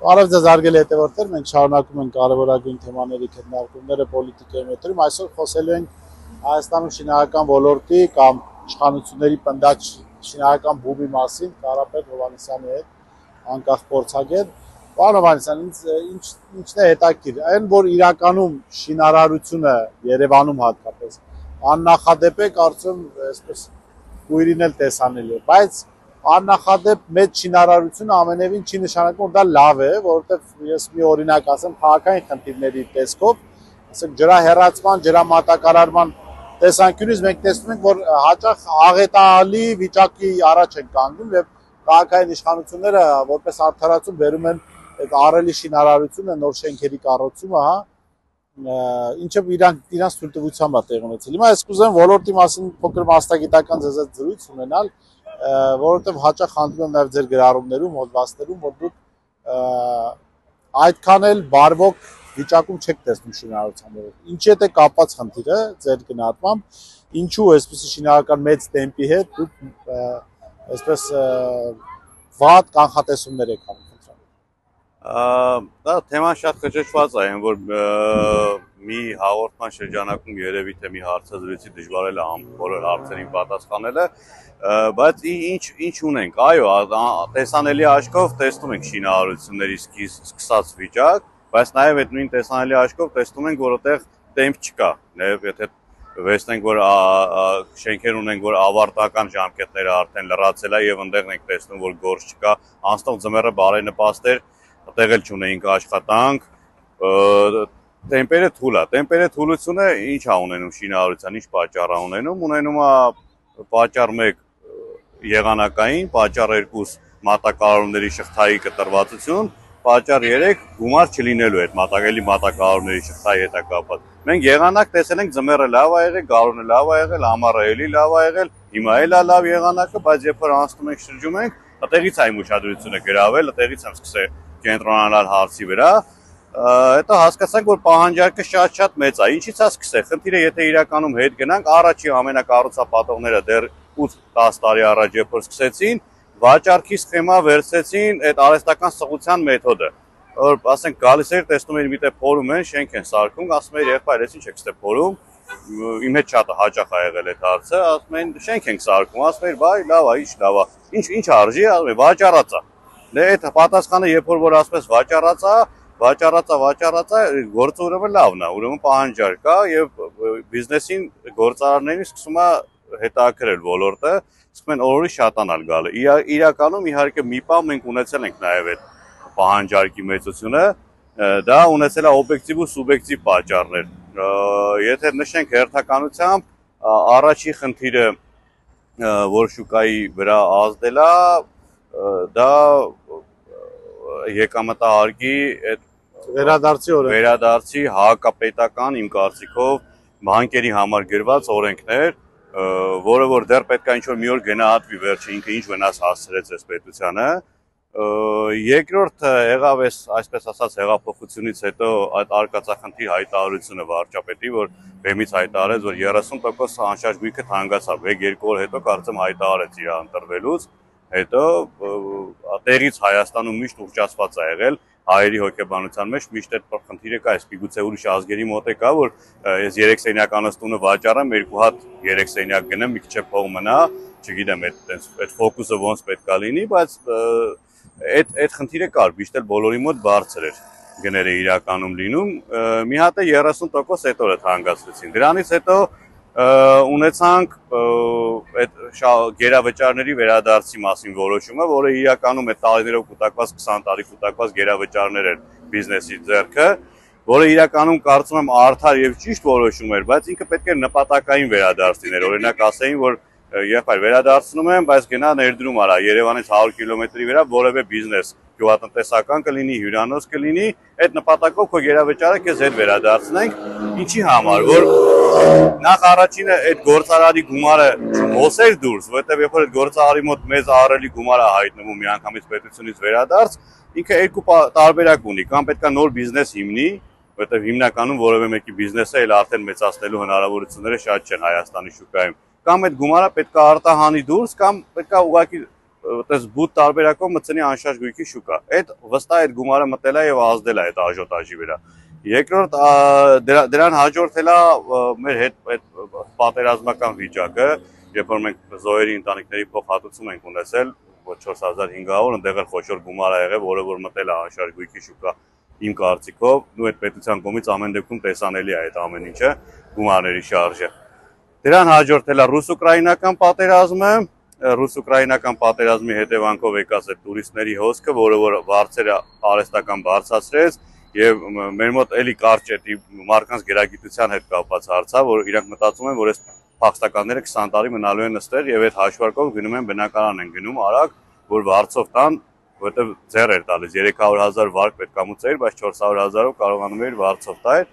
Արև ձեզ արգել հետևորդներ, մենք շարունակում ենք կարևորագույն թեմաների քննարկումները պոլիտիկայի մետրում։ Այսօր խոսելու ենք Հայաստանում շինարարական ոլորտի կամ իշխանությունների պնդաճ շինարարական բումի մասին Կարապետ Հովանեսյանի հետ, անկախ փորձագետ։ Պարոն Հովանեսյան, ինձ ինչ ինչն է հետաքրիր, այն որ իրականում շինարարությունը Երևանում հատկապես աննախադեպ է, կարծում այսպես կույրին էլ տեսանելի է, բայց աննախադեպ մեծ շինարարությունը ամենևին չի նշանակում որ դա լավ է, որովհետև ես մի օրինակ ասեմ, քաղաքային խնդիրների տեսքով, ասենք ջրահեռացման, ջրամատակարարման տեսանկյունից մենք տեսնում ենք, որ հաճախ աղետալի վիճակի առաջ են կանգնում եւ քաղաքային իշխանությունները որպես արդարացում վերում են այդ աղելի շինարարությունը, նոր շենքերի կառուցումը, հա, ինչը իրանք իրանք թույլտվությամբ է տեղ ունեցել։ Հիմա ես կուզեմ ոլորտի մասին փոքր մասնագիտական ձեզ զրույց ունենալ, որովհետև հաճախ խնդրում եմ նաև ձեր գրառումներում, հոդվածներում, որ դուք այդքան էլ բարվոք վիճակում չեք տեսնում շինարարության ոլորտը։ Ինչի հետ է կապված խնդիրը ձեր գնահատմամբ, ինչու այսպեսի շինարարական մեծ տեմպի հետ դուք այսպես վատ կանխատեսումներ եք անում դա թեման շատ խճճված է, այն որ մի հաղորդման շրջանակում երևի թե մի հարցազրույցի դժվար է բոլոր հարցերին պատասխանելը, բայց ինչ ինչ ունենք, այո, տեսանելի աչքով տեսնում ենք շինարարությունների սկսած վիճակ, բայց նաև այդ նույն տեսանելի աչքով տեսնում ենք, որ այդտեղ տեմպ չկա, նաև եթե վերցնենք որ շենքեր ունենք որ ավարտական ժամկետները արդեն լրացել է եւ այնտեղ ենք տեսնում որ գործ չկա անստեղ ձմեռը բարենպաստ էր այդտեղ էլ չունեինք աշխատանք տեմպերը թույլ է տեմպերը թույլությունը ի՞նչ է ունենում շինարարության ի՞նչ պատճառ է ունենում ունենում է պատճառ 1 եղանակային, պատճառ 2 մատակարարումների շղթայի կտրվածություն, պատճառ 3 գումար չլինելու այդ մատակելի մատակարարումների շղթայի հետ կապված։ Մենք եղանակ տեսել ենք ձմեռը լավ է եղել, գարունը լավ է եղել, ամառը էլի լավ է եղել, հիմա էլ է լավ եղանակը, բայց երբ որ անցնում ենք շրջում ենք, այդտեղից իմ ուշադրությունը գրավել, այդտեղից եմ սկսել կենտրոնանալ հարցի վրա, հետո հասկացանք, որ պահանջարկը շատ-շատ մեծ է։ Ինչից է սկսել։ Խնդիրը, եթե իրականում հետ գնանք, առաջի ամենակառուցապատողները դեռ 8-10 տարի առաջ երբ որ սկսեցին, վաճառքի սխեմա վերցեցին այդ արհեստական սղության մեթոդը։ Որ ասենք գալիս էր, տեսնում էր միտե փորում են, շենք են սարքում, ասում էր եղբայր, ես ինչ եք ստե փորում։ Իմ հետ շատ հաճախ ա եղել այդ հարցը, ասում են շենք ենք սարքում, ասում էր, բայ լավ է, ինչ լավ է։ Ինչ ինչ արժի, ասում է, վաճառած է։ Դե այդ պատասխանը երբ որ որ ասպես վաճառած է, վաճառածա վաճառածա գործը ուրեմն լավն է ուրեմն պահանջար կա եւ բիզնեսին գործարարներին սկսում է հետաքրել ոլորտը, սկսում են օրորի շատանալ գալը։ Իրականում իհարկե մի բան մենք ունեցել ենք նաև այդ պահանջարկի մեծությունը, դա ունեցել է օբյեկտիվ ու սուբյեկտիվ պատճառներ։ Եթե նշենք հերթականությամբ, առաջի խնդիրը, որ շուկայի վրա ազդել է, դա եկամտահարկի այդ վերադարձի օրենք վերադարձի հակապետական իմ կարծիքով բանկերի համար գրված օրենքներ, որը որ դեռ պետք է ինչ-որ մի օր գնահատվի վերջը ինքը ինչ վնաս հասցրեց այս պետությանը։ Երկրորդը եղավ էս այսպես ասած հեղափոխությունից հետո այդ արկածախնդիր հայտարարությունը վարչապետի, որ բեմից հայտարարեց, որ 30% անշարժ գույքը թանկացավ, 1-2 օր հետո կարծեմ հայտարարեց իր ընտրվելուց, հետո տեղից Հայաստանում միշտ ուղճացված է եղել հայերի հոգեբանության մեջ միշտ այդ խնդիրը կա, այսպի գուցե ուրիշ ազգերի մոտ է կա, որ ես 3 սենյակ անստունը վաճառեմ, երկու հատ 3 սենյակ գնեմ, մի քիչ փող մնա, չգիտեմ, այդ այդ ֆոկուսը ոնց պետքա լինի, բայց այդ այդ խնդիրը կար, միշտ էլ բոլորի մոտ բարձր էր գները իրականում լինում։ Մի հատ է 30% հետո է թանկացրեցին։ Դրանից հետո ունեցանք այդ գերավճարների վերադարձի մասին որոշումը, որը իրականում այդ տարիներով կուտակված 20 տարի կուտակված գերավճարներ էր բիզնեսի ձեռքը, որը իրականում կարծում եմ արդար եւ ճիշտ որոշում էր, բայց ինքը պետք է նպատակային վերադարձ լիներ։ Օրինակ ասեին, որ եղբայր վերադարձնում են, բայց գնա ներդրում արա Երևանից 100 կիլոմետրի վրա որևէ բիզնես գյուղատնտեսական կլինի, հյուրանոց կլինի, այդ նպատակով քո գերավճարը քեզ հետ վերադարձնենք։ Ինչի համար, որ նախ առաջինը այդ գործարարի գումարը հոսեր դուրս, որովհետև երբ որ այդ գործարարի մոտ մեծ ահռելի գումար է հայտնվում միանգամից պետությունից վերադարձ, ինքը երկու տարբերակ ունի, կամ պետքա նոր բիզնես հիմնի, որովհետև հիմնականում որևէ մեկի բիզնեսը էլ արդեն մեծացնելու հնարավորությունները շատ չեն Հայաստանի շուկայում կամ այդ գումարը պետքա արտահանի դուրս կամ պետքա ուղղակի այդպես բուտ տարբերակով մտցնի անշարժ գույքի շուկա։ Այդ վստահ այդ գումարը մտել է եւ ազդել է այդ աժոտաժի վրա։ Երկրորդ դրան հաջորդել է մեր հետ այդ պատերազմական վիճակը, երբ որ մենք զոհերի ընտանիքների փոխհատուցում ենք ունեցել 4500, ընդեղ էլ խոշոր գումար ա եղել, որը որ մտել է անշարժ գույքի շուկա իմ կարծիքով, ու այդ պետության կողմից ամեն դեպքում տեսանելի է այդ ամեն ինչը գումարների շարժը։ Դրան հաջորդել է ռուս-ուկրաինական պատերազմը, ռուս-ուկրաինական պատերազմի հետևանքով եկած այդ տուրիստների հոսքը, որը որ բարձերը արհեստական բարձացրեց եւ մեր մոտ էլի կարճ է մարկանց գերագիտության հետ կապված հարցա, որ իրանք մտածում են, որ այս փախստականները 20 տարի մնալու են ըստեղ եւ այդ հաշվարկով գնում են բնակարան են գնում արագ, որ վարձով տան, որովհետեւ ձեռ էր տալիս 300.000 վարկ պետք է մուծեր, բայց 400.000-ով կարողանում էր վարձով տալ։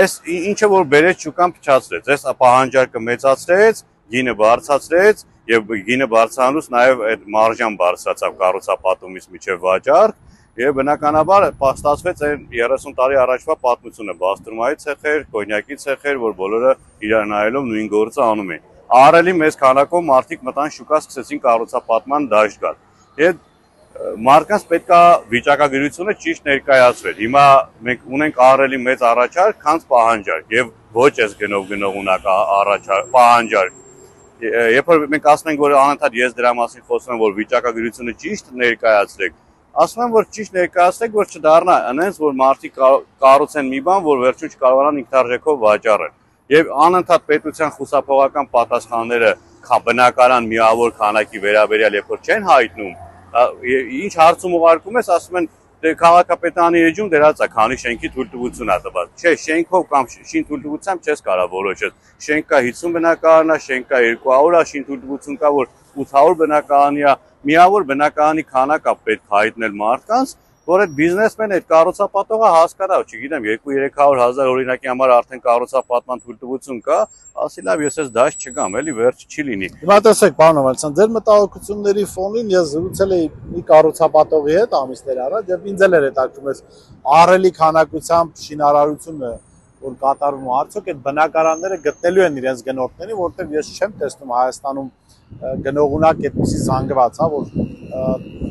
Այս ինչը որ բերեց շուկան փչացրեց, այս պահանջարկը մեծացրեց, գինը բարձացրեց եւ գինը բարձրանալուց նաեւ այդ մարժան բարձրացավ կառուցապատումից միջև վաճառք եւ բնականաբար ստացվեց այն 30 տարի առաջվա պատմությունը. Բաստրմայի ցեխեր, կոնյակի ցեխեր, որ բոլորը իրար նայելով նույն գործը անում են։ Արելի մեծ քանակով մարդիկ մտան շուկա սկսեցին կառուցապատման դաշտ գալ։ Եվ մարդկանց պետքա վիճակագրությունը ճիշտ ներկայացվել։ Հիմա մենք ունենք արելի մեծ առաջարկ, քանց պահանջարկ եւ ոչ էս գնով գնով ունակ առաջարկ, պահանջարկ երբ մենք ասում ենք որ անընդհատ ես դրա մասին խոսում եմ որ վիճակագրությունը ճիշտ ներկայացրեք ասում եմ որ ճիշտ ներկայացրեք որ չդառնա այնպես որ մարդիկ կառուցեն մի բան որ վերջում չկարողանան ինքնարժեքով վաճառել եւ անընդհատ պետության խուսափողական պատասխանները բնակարան միավոր քանակի վերաբերյալ երբ որ չեն հայտնում ինչ հարցում ուղարկում ես ասում են դե քաղաքապետարանի էջում դրած է քանի շենքի թույլտվություն է տված։ Չէ, շենքով կամ շին թույլտվությամբ չես կարա որոշել։ Շենք կա 50 բնակարանա, շենք կա 200-ա, շին թույլտվություն կա, որ 800 բնակարանի է, միավոր բնակարանի քանակա պետք հայտնել մարդկանց, որ այդ բիզնեսմենը այդ կառուցապատողը հասկանա, չգիտեմ, 2-300 հազար օրինակի համար արդեն կառուցապատման թույլտվություն կա, ասի լավ, ես ես դաշ չգամ, էլի վերջ չի լինի։ Հիմա տեսեք, պարոն Ավալցյան, ձեր մտահոգությունների ֆոնին ես զրուցել էի մի կառուցապատողի հետ ամիսներ առաջ, եւ ինձ էլ էր հետաքրում ես ահռելի քանակությամբ շինարարությունը որ կատարվում է արդյոք այդ բնակարանները գտնելու են իրենց գնորդներին, որտեղ ես չեմ տեսնում Հայաստանում գնողունակ այդպեսի զանգված, հա, որ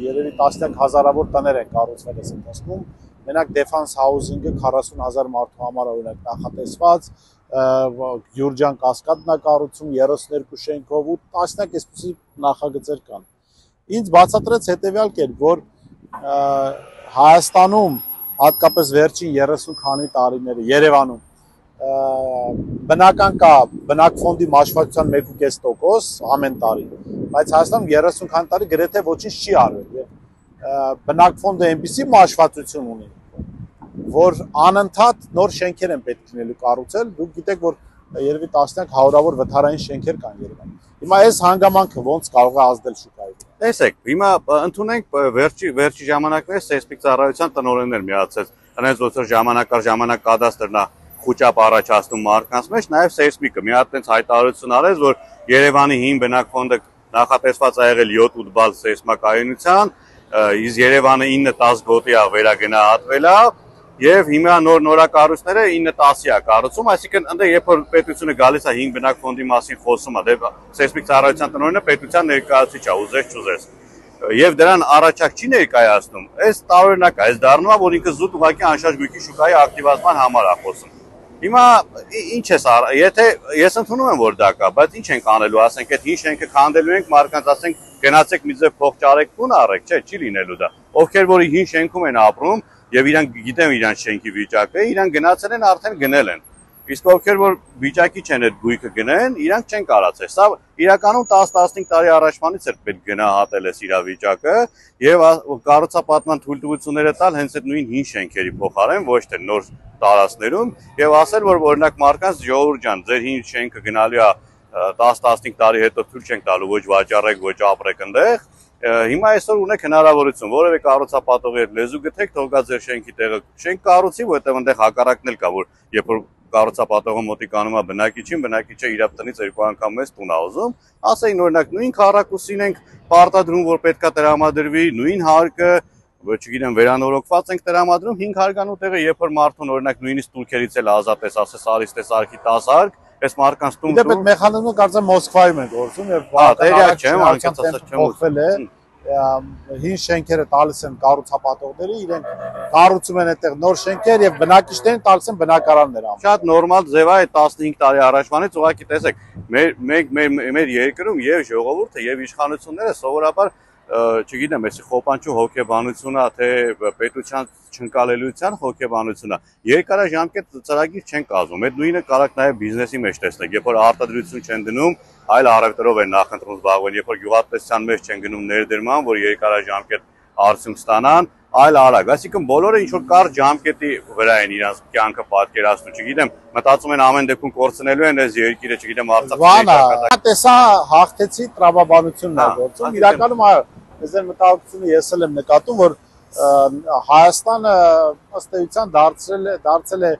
երևի տասնյակ հազարավոր տներ են կառուցվել այս ընթացքում։ Մենակ Defense Housing-ը 40000 մարդու համար օրինակ նախատեսված, Գյուրջան կասկադն է կառուցում 32 շենքով ու տասնյակ այսպեսի նախագծեր կան։ Ինչ բացատրեց հետեւյալ կերպ, որ Հայաստանում հատկապես վերջին 30 քանի տարիները Երևանում բնական կա բնակ ֆոնդի մաշվածության 1.5% ամեն տարի, բայց Հայաստանում 30 քանի տարի գրեթե ոչինչ չի արվել եւ բնակ ֆոնդը այնպիսի մաշվածություն ունի, որ անընդհատ նոր շենքեր են պետք լինելու կառուցել։ Դուք գիտեք, որ երևի տասնյակ հարյուրավոր վթարային շենքեր կան Երևանում։ Հիմա այս հանգամանքը ոնց կարող է ազդել շուկայի վրա։ Տեսեք, հիմա ընդունենք վերջի վերջի ժամանակներս սեյսմիկ ծառայության տնօրեններ միացած, այնպես որ ժամանակ առ ժամանակ կադաստրնա խոճապ առաջացնում մարդկանց մեջ, նաև սեյսմիկը մի հատ այնց հայտարարություն արեց, որ Երևանի հին բնակ ֆոնդը նախատեսված ա եղել 7-8 բալ սեյսմակայունության, իսկ Երևանը 9-10 գոտի ա վերագնահատվել եւ հիմա նոր նորակառույցները 9-10-ի է կառուցում, այսինքն ընդ երբ որ պետությունը գալիս է 5 բնակ ֆոնդի մասին խոսում է, դե սեյսմիկ ծառայության տնօրենը պետության ներկայացուցիչ է, ուզես չուզես եւ դրան առաջակ չի ներկայացնում, այս տարօրինակ է, այս դառնում է, որ ինքը զուտ ուղակի անշարժ գույքի շուկայի ակտիվացման համար է խոսում։ Հիմա ինչ է սա, եթե ես ընդունում եմ որ դա կա, բայց ինչ ենք անելու, ասենք այդ հին շենքը քանդելու ենք, մարկանց ասենք գնացեք մի ձև փող ճարեք տուն առեք, չէ, չի լինելու դա։ Ովքեր որի հին շենքում են ապրում եւ իրանք գիտեն իրանք շենքի վիճակը, իրանք գնացել են արդեն գնել են։ Իսկ ովքեր որ վիճակի չեն այդ գույքը գնեն, իրանք չեն կարացել։ Սա իրականում 10-15 տարի առաջվանից էր պետք գնահատել այս իրավիճակը եւ կառուցապատման թույլտվությունները տալ հենց այդ նույն հին շենքերի փոխարեն, ոչ թե նոր տարածներում եւ ասել որ օրինակ մարկանց ժողովուրդ ջան ձեր հին շենքը գնալու է 10-15 տարի հետո թույլ չենք տալու ոչ վաճառեք ոչ ապրեք այնտեղ հիմա այսօր ունեք հնարավորություն որևէ կառուցապատողի հետ լեզու գտեք թող գա ձեր շենքի տեղը շենք կառուցի որտեղ այնտեղ հակառակն էլ կա որ երբ որ կառուցապատողը մոտիկանում է բնակիչին, բնակիչը իր տնից երկու անգամ մեծ տուն ա ուզում, ասեին օրինակ նույն քառակուսին ենք պարտադրում, որ պետքա տրամադրվի, նույն հարկը, չգիտեմ, վերանորոգված ենք տրամադրում 5 հարգանու տեղը, երբ որ մարդուն օրինակ նույնիսկ տուրքերից էլ ազատ ես, ասես արից տես արքի 10 հարկ, այս մարկանց տուն Դե պետք մեխանիզմը կարծեմ Մոսկվայում է գործում եւ հա, տեղյակ չեմ, անկեղծ ասած չեմ է հին շենքերը տալիս են կառուցապատողների, իրենք կառուցում են այդտեղ նոր շենքեր եւ բնակիչներին տալիս են բնակարաններ ամ։ Շատ նորմալ ձև է 15 տարի առաջվանից ուղղակի տեսեք, մեր մենք մեր մեր երկրում եւ ժողովուրդը եւ իշխանությունները սովորաբար չգիտեմ, էսի խոպանչու հոգեբանությունա, թե պետության չընկալելիության հոգեբանությունա։ Երկարաժամկետ ծրագիր չեն կազմում։ Այդ նույնը կարակ նաև բիզնեսի մեջ տեսնեք, երբ որ արտադրություն չեն դնում, այլ առևտրով են նախընտրում զբաղվել, երբ որ գյուղատնտեսության մեջ չեն գնում ներդրման, որ երկարաժամկետ արդյունք ստանան, այլ արագ, այսինքն բոլորը ինչ որ կար ջամկետի վրա են իրանց կյանքը պատկերացնում, չգիտեմ, մտածում են ամեն դեպքում կորցնելու են այս երկիրը, չգիտեմ, Արցախի Վանա, տեսա հաղթեցի տրավաբանությունն է գործում։ Իրականում այո, ես այն մտահոգությունը ես էլ եմ նկատում, որ Հայաստանը ըստ էության դարձել է դարձել է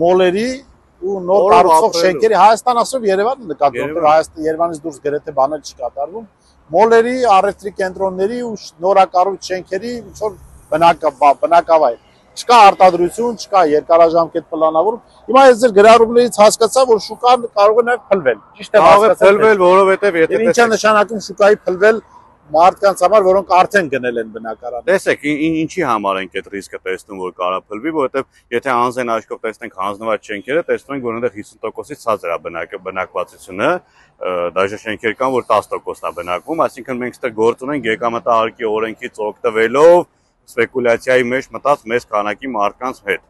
մոլերի ու նոր կառուցող շենքերի Հայաստան ասում Երևանը նկատում, որ Հայաստան Երևանից դուրս գրեթե բաներ չի կատարվում մոլերի, առևտրի կենտրոնների ու նորակառույց շենքերի ինչ որ բնակավայր։ Չկա արտադրություն, չկա երկարաժամկետ պլանավորում։ Հիմա ես ձեր գրառումներից հասկացա, որ շուկան կարող է նաև փլվել։ Ճիշտ է հասկացել, փլվել, որովհետև եթե Ինչա նշանակում շուկայի փլվել մարդկանց համար, որոնք արդեն գնել են բնակարան։ Տեսեք, ինչի համար ենք այդ ռիսկը տեսնում, որ կարա փլվի, որովհետև եթե անձեն աչքով տեսնենք հանձնված շենքերը, տեսնում ենք, որ այնտեղ 50%-ից ցածր է բնակը բնակվածությունը, դաժե շենքեր կան, որ 10%-ն է բնակվում, այսինքն մենք ստեղ գործ ունենք եկամտահարկի օրենքից օգտվելով սպեկուլյացիայի մեջ մտած մեծ քանակի մարդկանց հետ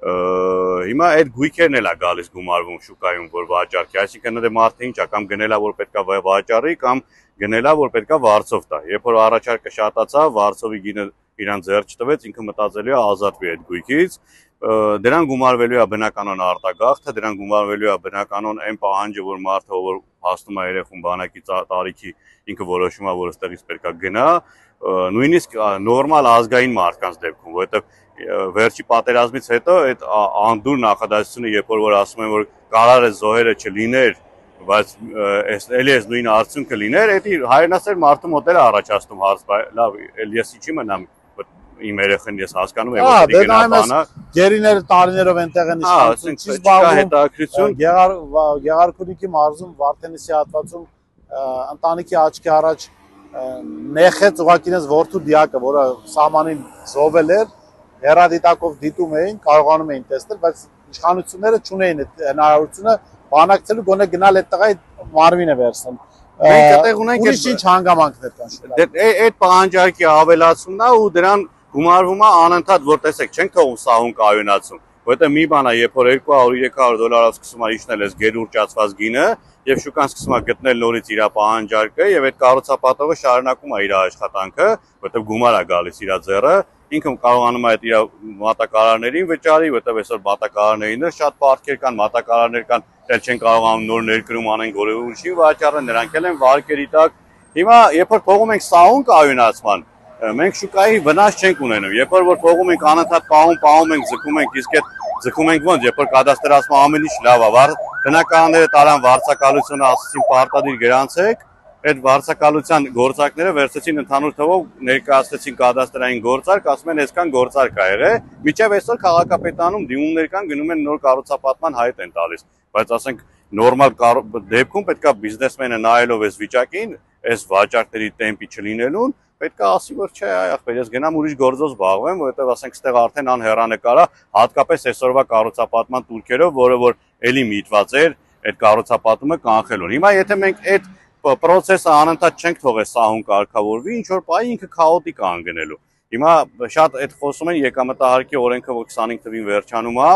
հիմա այդ գույքերն էլ է գալիս գումարվում շուկայում որ վաճառքի, այսինքն դե մարդը ինչա կամ գնելա որ պետքա վաճառի կամ գնելա որ պետքա վարձով տա։ Երբ որ առաջարկը շատացավ, վարձովի գինը իրան ձեռ չտվեց, ինքը մտածելու է ազատվի այդ գույքից, դրան գումարվելու է բնականon արտագաղթը, դրան գումարվելու է բնականon այն պահանջը, որ մարդը որ հասնում է երեխուն բանակի տարիքի ինքը որոշում է, որ ըստեղից պետքա գնա, նույնիսկ նորմալ ազգային մարդկանց դեպքում, որովհետև վերջի պատերազմից հետո այդ անդուր նախադասությունը, երբ որ ասում են որ կարար է զոհերը չլիներ, բայց այս էլի այս նույն արդյունքը լիներ, դա հայրենասեր մարդու մոտ էր առաջացնում հարց, լավ, էլ ես ինչի մնամ իմ երեխան ես հասկանում եմ այդ գնաբանը։ Գերիները տարիներով այնտեղ են իշխանում, չի զբաղվում հետաքրություն։ Գեղար Գեղարքունիքի մարզում Վարդենիսի հատվածում ընտանիքի աչքի առաջ նեխեց ուղակինես ворթու դիակը, որը սահմանին զովել էր, հերադիտակով դիտում էին, կարողանում էին տեսնել, բայց իշխանությունները չունեին այդ հնարավորությունը բանակցելու գոնե գնալ այդ տղայի մարմինը վերցնել։ Մենք այդտեղ ունենք ուրիշ ինչ հանգամանքներ կան։ Դե այդ պահանջարկի ավելացումն է ու դրան գումարվում է անընդհատ, որ տեսեք, չենք թողում սահուն կայունացում, որովհետեւ մի բան է, երբ որ 200-300 դոլարով սկսում է իջնել այս գերուրճացված գինը, եւ շուկան սկսում է գտնել նորից իր պահանջարկը եւ այդ կառուցապատողը շարունակում է իր աշխատանքը, որտեղ գումար է գալիս իր ձեռը, ինքը կարողանում է այդ իր մատակարարներին վճարի, որտեղ այսօր մատակարարներինը շատ պարտքեր կան, մատակարարներ կան, դեռ չեն կարողանում նոր ներկրում անեն գորեուշի վաճառը, նրանք էլ են վարկերի տակ։ Հիմա երբ որ փողում ենք սահուն կայունացման, մենք շուկայի վնաս չենք ունենում։ Երբ որ փողում ենք անընդհատ պահում, պահում ենք, ձգում ենք, իսկ այդ ձգում ենք ոնց, երբ որ կադաստրացում ամեն ինչ լավ է, բնականները տարան վարձակալությունը ասացին պարտադիր գրանցեք, այդ վարձակալության գործակները վերցեցին ընդհանուր թվով ներկայացրեցին կադաստրային գործարք, ասում են այսքան գործարք ա եղել, միջև այսօր քաղաքապետանում դիմումներ կան գնում են նոր կառուցապատման հայտ են տալիս, բայց ասենք նորմալ դեպքում պետքա բիզնեսմենը նայելով այս վիճակին, այս վաճառքների տեմպի չլինելուն, պետք է ասի, որ չէ, այ ախպեր, ես գնամ ուրիշ գործով զբաղվեմ, որովհետև ասենք ստեղ արդեն անհերանեկար է, հատկապես այսօրվա կառուցապատման турքերով, որը որ էլի միտված էր, այդ կառուցապատումը կանխելու։ Հիմա եթե մենք այդ process-ը անընդհատ չենք թողել սահուն կարգավորվի, ինչ որ բայ ինքը քաոտիկ անգնելու։ Հիմա շատ այդ խոսում են եկամտահարկի օրենքը, որ 25 թվին վերջանում է,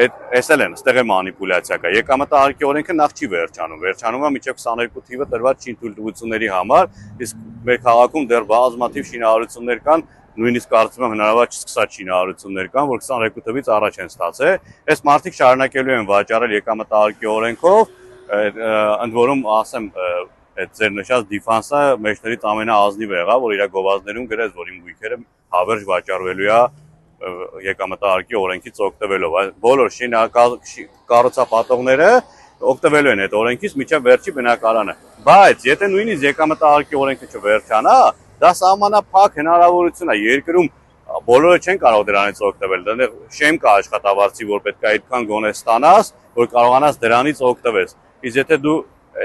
այդ էսել են, ստեղ է մանիպուլյացիա կա։ Եկամտահարկի օրենքը նախ չի վերջանում, վերջանում է միջև 22 թիվը տրված չի թույլտվությունների համար, իսկ մեր քաղաքում դեռ բազմաթիվ շինարարություններ կան, նույնիսկ կարծում եմ հնարավոր չսկսած շինարարություններ կան, որ 22 թվից առաջ են ստացել։ Այս մարտիկ շարունակելու են վաճառել եկամտահարկի օրենքով, ընդ որում ասեմ այդ ձեր նշած դիֆանսը մեջներից ամենաազնիվ եղավ, որ իր գովազդներում գրեց, որ իմ գույքերը հավերժ վաճառվելու է եկամտահարկի օրենքից օգտվելով, բոլոր շինակառուցապատողները օգտվելու են այդ օրենքից միջև վերջի բնակարանը։ Բայց եթե նույնիսկ եկամտահարկի օրենքը չվերջանա, դա սահմանափակ հնարավորություն է երկրում բոլորը չեն կարող դրանից օգտվել։ Դեռ շեմ կա աշխատավարձի, որ պետք է այդքան գոնե ստանաս, որ կարողանաս դրանից օգտվես։ Իսկ եթե դու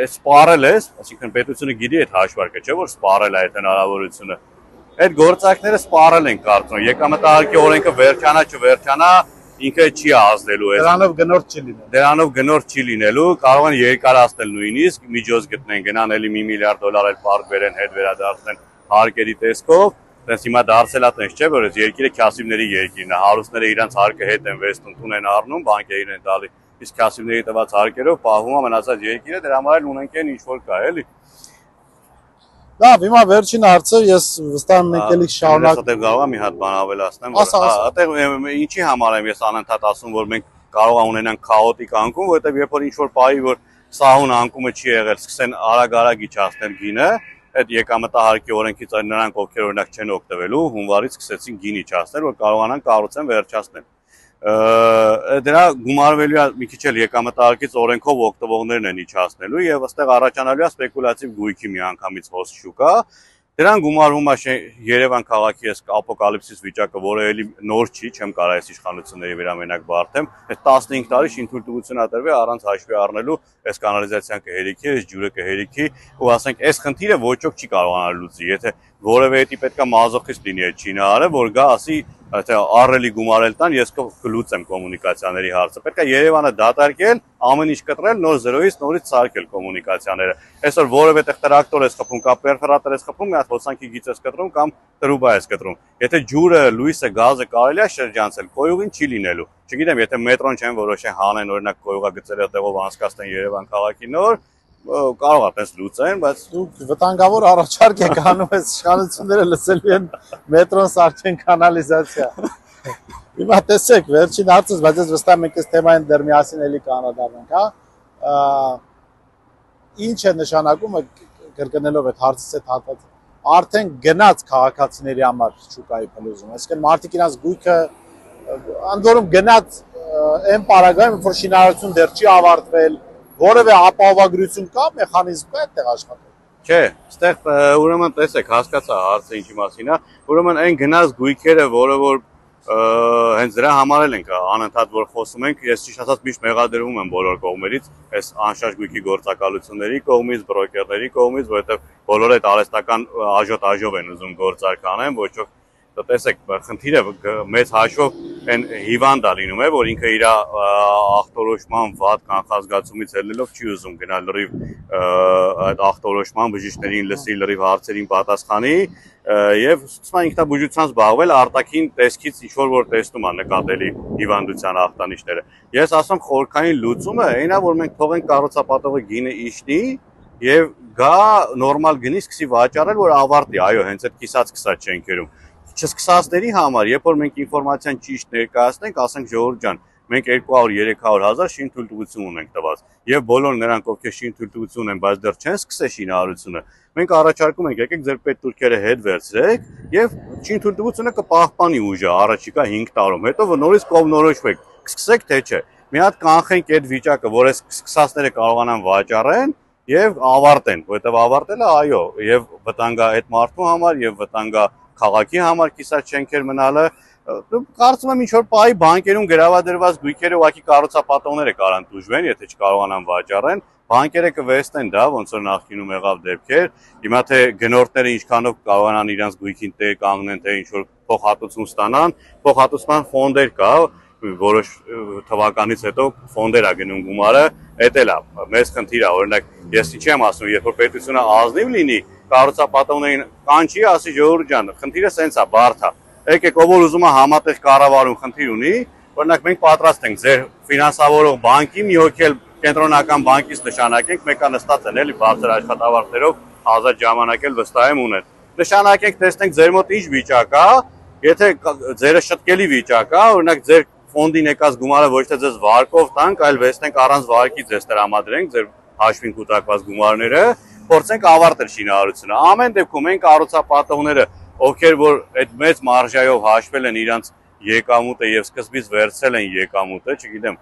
սպարել ես, այսինքն պետությունը գիտի այդ հաշվարկը, չէ՞ որ սպարել է այդ հնարավորությունը։ Այդ գործակները սպարել են կարծում։ Եկամտահարկի օրենքը վերջանա չվերջանա, ինքը չի ազդելու այս։ Դրանով գնորդ չի լինելու։ Դրանով գնորդ չի լինելու, կարող են երկարացնել նույնիսկ միջոց գտնեն, գնան էլի 1 միլիարդ դոլար էլ պարկ բերեն, հետ վերադարձնեն հարկերի տեսքով Դες հիմա դարձել է տես չէ որ այս երկիրը քասիվների երկիրն է հարուստները իրանց հարկը հետ են վեստուն տուն են առնում բանկերին են տալի իսկ քասիվների տված հարկերով պահվում է մնացած երկիրը դրա համար էլ ունենք են ինչ որ կա էլի Լավ, հիմա վերջին հարցը ես վստահ եմ մենք էլի շարունակ Այստեղ կարող եմ մի հատ բան ավելացնեմ, որ այստեղ ինչի համար եմ ես անընդհատ ասում, որ մենք կարող ունենանք քաոտիկ անկում, որովհետև երբ որ ինչ որ պահի որ սահուն անկումը չի եղել, սկսեն արագ-արագ իջացնել գինը, այդ եկամտահարկի օրենքից նրանք ովքեր օրինակ չեն օգտվելու, հունվարից սկսեցին գին իջացնել, որ կարողանան կառուցեն վերջացնել դրա գումարվելու մի քիչ էլ եկամտարկից օրենքով օգտվողներն են իջացնելու եւ ըստեղ առաջանալու է սպեկուլյատիվ գույքի միանգամից հոս շուկա Դրան գումարվում է Երևան քաղաքի այս ապոկալիպսիս վիճակը, որը էլի նոր չի, չեմ կարող այս իշխանությունների վրա մենակ բարթեմ։ Այս 15 տարի շինթույլտվություն ատրվի առանց հաշվի առնելու այս կանալիզացիան կհերիքի, այս ջուրը կհերիքի, ու ասենք այս խնդիրը ոչ ոք չի կարողանալ լուծի։ Եթե որևէ էտի պետքա մազոխիստ լինի այդ չինարը, որ գա ասի թե առելի գումարել տան, ես կլուծեմ կոմունիկացիաների հարցը։ Պետք է Երևանը դատարկել, ամեն ինչ կտրել, նոր զրոյից նորից սարքել կոմունիկացիաները։ Այսօր որևէ տեղ տրակտոր ես խփում կամ պերֆորատոր ես խփում, մի հատ հոսանքի գիծ ես կտրում կամ տրուբա ես կտրում։ Եթե ջուրը, լույսը, գազը կարելի է շրջանցել, կոյուղին չի լինելու։ Չգիտեմ, եթե մետրոն չեն որոշեն հանեն օրինակ կոյուղա գծերը տեղով անցկացնեն Երևան քաղաքի նոր, կարող է պես լուծեն, բայց դուք վտանգավոր առաջարկ եք անում այս իշխանությունները լսելու են մետրոն սարքեն կանալիզացիա։ Հիմա տեսեք, վերջին հարցս, բայց ես վստահ եմ այս թեմային դեռ միասին էլի կանադառնանք, հա։ Ինչ է նշանակումը կրկնելով այդ հարցից այդ հատվածը արդեն գնաց քաղաքացիների համար շուկայի փլուզում։ Այսինքն մարդիկ իրաց գույքը անդորում գնաց այն պարագայում, որ շինարարություն դեռ չի ավարտվել, որևէ ապահովագրություն կա, մեխանիզմ կա այդտեղ աշխատել։ Չէ, այստեղ ուրեմն տեսեք, հասկացա հարցը ինչի մասին է։ Ուրեմն այն գնաց գույքերը, որը որ հենց դրա համար էլ ենք անընդհատ որ խոսում ենք, ես ճիշտ ասած միշտ մեղադրվում եմ բոլոր կողմերից, այս անշարժ գույքի գործակալությունների կողմից, բրոկերների կողմից, որովհետև բոլորը այդ արհեստական աժոտ-աժով են ուզում գործարք անեն, ոչ ոք տեսեք, խնդիրը մեծ հաշվով այն հիվանդա լինում է, որ ինքը իր ախտորոշման վատ կանխազգացումից ելնելով չի ուզում գնալ լրիվ այդ ախտորոշման բժիշկներին լսի, լրիվ հարցերին պատասխանի եւ ցույց ինքնաբուժությամբ զբաղվել արտաքին տեսքից ինչ որ որ տեսնում է նկատելի հիվանդության ախտանիշները։ Ես ասում խորքային լուծումը այնա, որ մենք թողենք կառուցապատողը գինը իշնի եւ գա նորմալ գնի սկսի վաճառել, որ ավարտի, այո, հենց այդ կիսած կսած չենքերում չսկսածների համար, երբ որ մենք ինֆորմացիան ճիշտ ներկայացնենք, ասենք ժողովուրդ ջան, մենք 200-300 հազար շինթույլտվություն ունենք տված եւ բոլոր նրանք ովքեր շինթույլտվություն են, բայց դեռ չեն սկսել շինարարությունը, մենք առաջարկում ենք եկեք ձեր պետ турքերը հետ վերցրեք եւ շինթույլտվությունը կպահպանի ուժը առաջիկա 5 տարում։ Հետո նորից կողնորոշվեք, կսկսեք թե չէ։ Մի հատ կանխենք այդ վիճակը, որ այս սկսածները կարողանան վաճառեն եւ ավարտեն, որովհետեւ ավարտելը այո, եւ վտանգա այդ մարդու համար եւ վտանգա քաղաքի համար կիսած չենքեր մնալը կարծում եմ ինչ որ պահի բանկերում գրավադրված գույքերը ուղակի կառուցապատողները կարան դժվեն, եթե չկարողանան վաճառեն, բանկերը կվեստեն դա, ոնց որ նախկինում եղավ դեպքեր։ Հիմա թե գնորդները ինչքանով կարողանան իրենց գույքին տեղ կանգնեն, թե ինչ որ փոխհատուցում ստանան, փոխհատուցման ֆոնդեր կա, որոշ թվականից հետո ֆոնդեր է գնում գումարը, էդ էլ է մեծ խնդիր է, օրինակ ես ինչի եմ ասում, երբ որ պետությունը ազնիվ լինի, կառուցապատողներին կանչի, ասի ժողովուրդ ջան, խնդիրը սենց է, բարդ է։ Եկեք, ով որ ուզում է համատեղ կառավարում խնդիր ունի, օրինակ մենք պատրաստ ենք ձեր ֆինանսավորող բանկի մի հոգել կենտրոնական բանկից նշանակենք, մեկը նստած են էլի բարձր աշխատավարձերով ազատ ժամանակ էլ վստահ եմ ունեն։ Նշանակենք, տեսնենք ձեր մոտ ինչ վիճակ է, եթե ձերը շտկելի վիճակ է, օրինակ ձեր ֆոնդին եկած գումարը ոչ թե ձեզ վարկով տանք, այլ վեստենք առանց վարկի ձեզ տրամադրենք ձեր հաշվին կուտակված գումարները, փորձենք ավարտել շինարարությունը։ Ամեն դեպքում մենք կառուցապատողները, ովքեր որ այդ մեծ մարժայով հաշվել են իրանց եկամուտը եւ սկզբից վերցել են եկամուտը, չգիտեմ,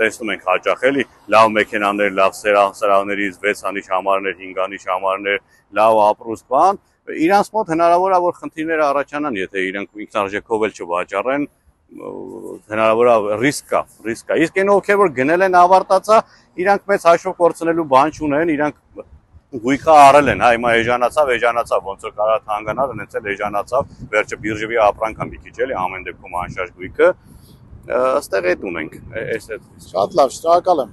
տեսնում ենք հաճախ էլի լավ մեքենաներ, լավ սրահներից 6 անիշ համարներ, 5 անիշ համարներ, լավ ապրուստ բան, իրանց մոտ հնարավոր է որ խնդիրները առաջանան, եթե իրենք ինքնարժեքով էլ չվաճառեն, հնարավոր է ռիսկ կա, ռիսկ կա։ Իսկ այն ովքեր որ գնել են ավարտածա, իրանք մեծ հաշվով կորցնելու բան չունեն, իրանք գույքա արել են, հա, հիմա էժանացավ, էժանացավ, ոնց որ կարա թանկանալ, հենց էլ էժանացավ, վերջը բիրժվի ապրանք եմ մի քիչ էլի ամեն դեպքում անշարժ գույքը, ըստեղ այդ ունենք, այս այդ Շատ լավ, շնորհակալ եմ։